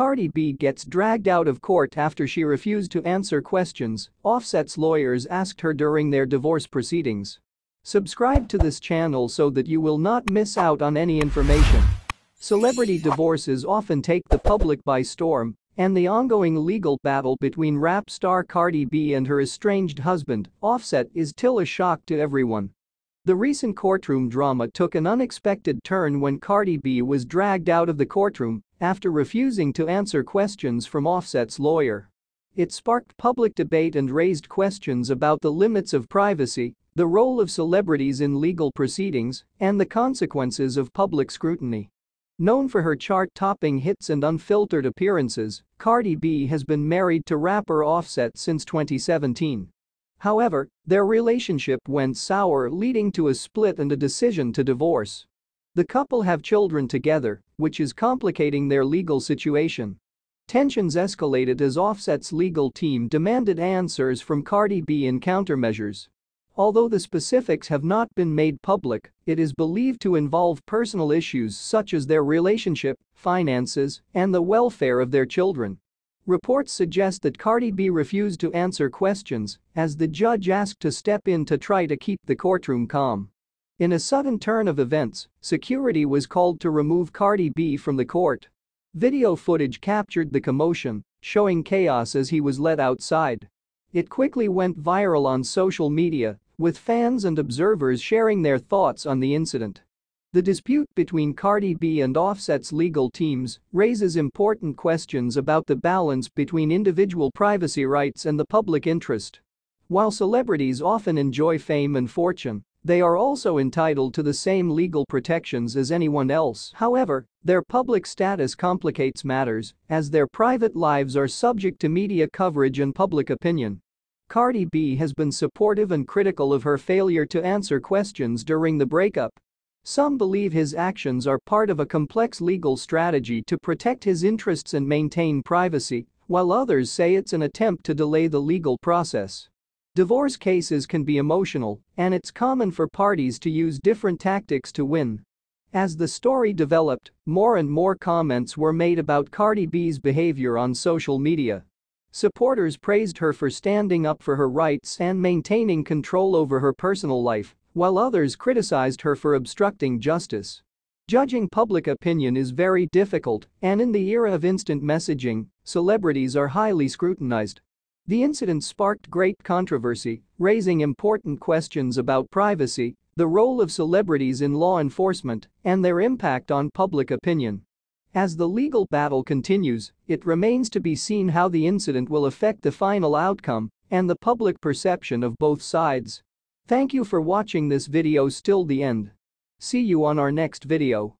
Cardi B gets dragged out of court after she refused to answer questions, Offset's lawyers asked her during their divorce proceedings. Subscribe to this channel so that you will not miss out on any information. Celebrity divorces often take the public by storm, and the ongoing legal battle between rap star Cardi B and her estranged husband, Offset, is still a shock to everyone. The recent courtroom drama took an unexpected turn when Cardi B was dragged out of the courtroom after refusing to answer questions from Offset's lawyer. It sparked public debate and raised questions about the limits of privacy, the role of celebrities in legal proceedings, and the consequences of public scrutiny. Known for her chart-topping hits and unfiltered appearances, Cardi B has been married to rapper Offset since 2017. However, their relationship went sour leading to a split and a decision to divorce. The couple have children together, which is complicating their legal situation. Tensions escalated as Offset's legal team demanded answers from Cardi B in countermeasures. Although the specifics have not been made public, it is believed to involve personal issues such as their relationship, finances, and the welfare of their children. Reports suggest that Cardi B refused to answer questions as the judge asked to step in to try to keep the courtroom calm. In a sudden turn of events, security was called to remove Cardi B from the court. Video footage captured the commotion, showing chaos as he was led outside. It quickly went viral on social media, with fans and observers sharing their thoughts on the incident. The dispute between Cardi B and Offset's legal teams raises important questions about the balance between individual privacy rights and the public interest. While celebrities often enjoy fame and fortune, they are also entitled to the same legal protections as anyone else. However, their public status complicates matters as their private lives are subject to media coverage and public opinion. Cardi B has been supportive and critical of her failure to answer questions during the breakup. Some believe his actions are part of a complex legal strategy to protect his interests and maintain privacy, while others say it's an attempt to delay the legal process. Divorce cases can be emotional, and it's common for parties to use different tactics to win. As the story developed, more and more comments were made about Cardi B's behavior on social media. Supporters praised her for standing up for her rights and maintaining control over her personal life, while others criticized her for obstructing justice. Judging public opinion is very difficult, and in the era of instant messaging, celebrities are highly scrutinized. The incident sparked great controversy, raising important questions about privacy, the role of celebrities in law enforcement, and their impact on public opinion. As the legal battle continues, it remains to be seen how the incident will affect the final outcome and the public perception of both sides. Thank you for watching this video still the end. See you on our next video.